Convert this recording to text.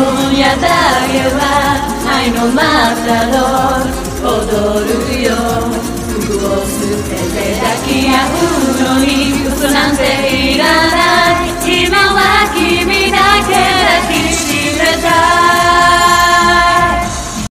今夜だけは愛のマタドー踊るよ。服を捨てて抱き合う。